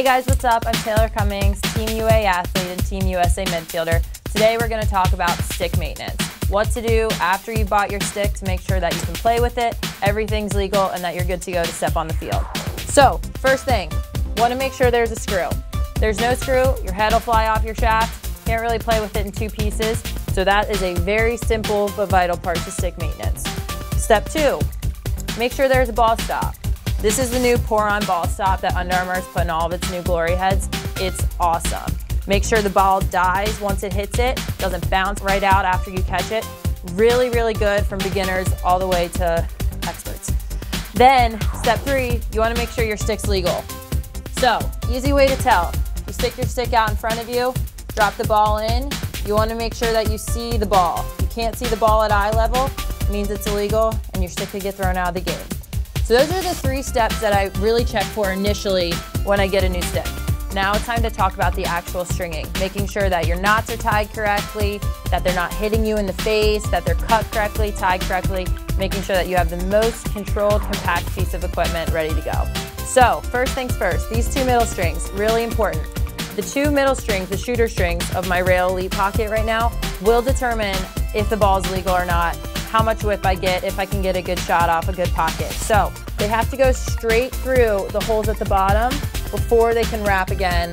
Hey guys, what's up? I'm Taylor Cummings, Team UA athlete and Team USA midfielder. Today we're going to talk about stick maintenance. What to do after you've bought your stick to make sure that you can play with it, everything's legal, and that you're good to go to step on the field. So, first thing, want to make sure there's a screw. There's no screw, your head will fly off your shaft. Can't really play with it in two pieces. So that is a very simple but vital part to stick maintenance. Step two, make sure there's a ball stop. This is the new pour-on ball stop that Under Armour has put in all of its new glory heads. It's awesome. Make sure the ball dies once it hits it, doesn't bounce right out after you catch it. Really, really good from beginners all the way to experts. Then, step three, you wanna make sure your stick's legal. So, easy way to tell. You stick your stick out in front of you, drop the ball in. You wanna make sure that you see the ball. You can't see the ball at eye level, means it's illegal and your stick could get thrown out of the game. So those are the three steps that I really check for initially when I get a new stick. Now it's time to talk about the actual stringing, making sure that your knots are tied correctly, that they're not hitting you in the face, that they're cut correctly, tied correctly, making sure that you have the most controlled, compact piece of equipment ready to go. So first things first, these two middle strings, really important. The two middle strings, the shooter strings of my Rail Elite pocket right now, will determine if the ball is legal or not how much whip I get, if I can get a good shot off a good pocket. So they have to go straight through the holes at the bottom before they can wrap again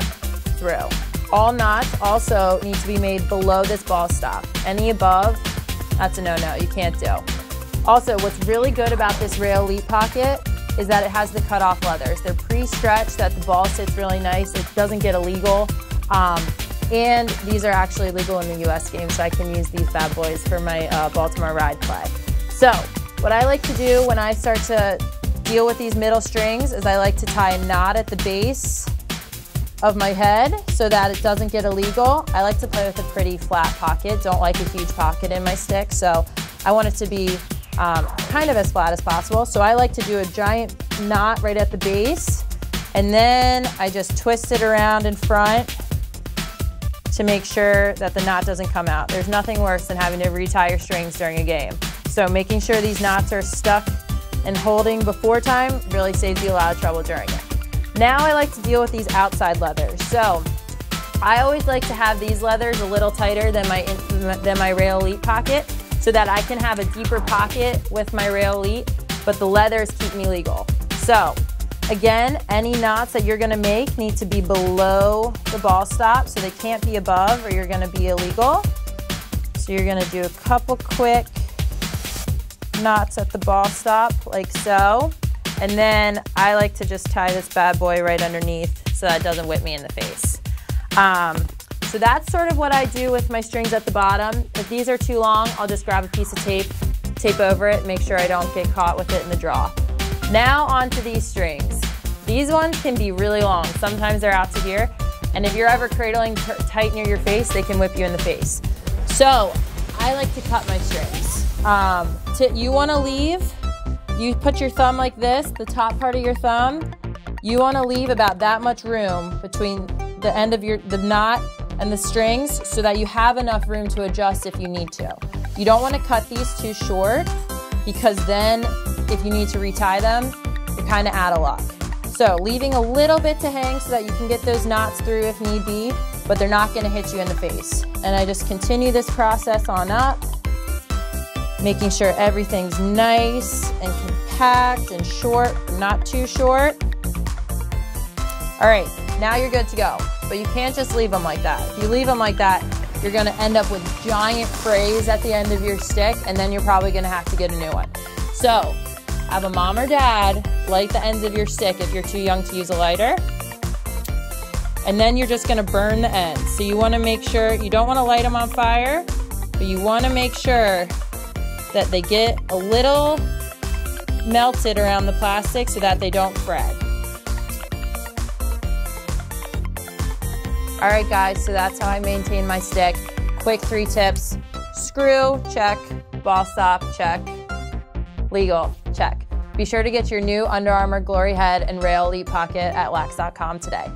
through. All knots also need to be made below this ball stop. Any above, that's a no-no, you can't do. Also, what's really good about this Rail Elite pocket is that it has the cut-off leathers. They're pre-stretched, that the ball sits really nice. It doesn't get illegal. Um, and these are actually legal in the US game, so I can use these bad boys for my uh, Baltimore ride play. So what I like to do when I start to deal with these middle strings is I like to tie a knot at the base of my head so that it doesn't get illegal. I like to play with a pretty flat pocket, don't like a huge pocket in my stick, so I want it to be um, kind of as flat as possible. So I like to do a giant knot right at the base, and then I just twist it around in front to make sure that the knot doesn't come out. There's nothing worse than having to retie your strings during a game. So making sure these knots are stuck and holding before time really saves you a lot of trouble during it. Now I like to deal with these outside leathers. So I always like to have these leathers a little tighter than my, than my Rail Elite pocket so that I can have a deeper pocket with my Rail Elite, but the leathers keep me legal. So Again, any knots that you're gonna make need to be below the ball stop, so they can't be above or you're gonna be illegal. So you're gonna do a couple quick knots at the ball stop, like so. And then I like to just tie this bad boy right underneath so that doesn't whip me in the face. Um, so that's sort of what I do with my strings at the bottom. If these are too long, I'll just grab a piece of tape, tape over it, make sure I don't get caught with it in the draw. Now onto these strings. These ones can be really long. Sometimes they're out to here. And if you're ever cradling tight near your face, they can whip you in the face. So I like to cut my strings. Um, to, you wanna leave, you put your thumb like this, the top part of your thumb, you wanna leave about that much room between the end of your, the knot and the strings so that you have enough room to adjust if you need to. You don't wanna cut these too short because then if you need to retie them, you're kind of out of luck. So leaving a little bit to hang so that you can get those knots through if need be, but they're not gonna hit you in the face. And I just continue this process on up, making sure everything's nice and compact and short, not too short. All right, now you're good to go. But you can't just leave them like that. If you leave them like that, you're gonna end up with giant frays at the end of your stick, and then you're probably gonna have to get a new one. So have a mom or dad light the ends of your stick if you're too young to use a lighter. And then you're just gonna burn the ends. So you wanna make sure, you don't wanna light them on fire, but you wanna make sure that they get a little melted around the plastic so that they don't fray. All right guys, so that's how I maintain my stick. Quick three tips. Screw, check. Ball stop, check. Legal, check. Be sure to get your new Under Armour Glory Head and Rail Elite Pocket at lax.com today.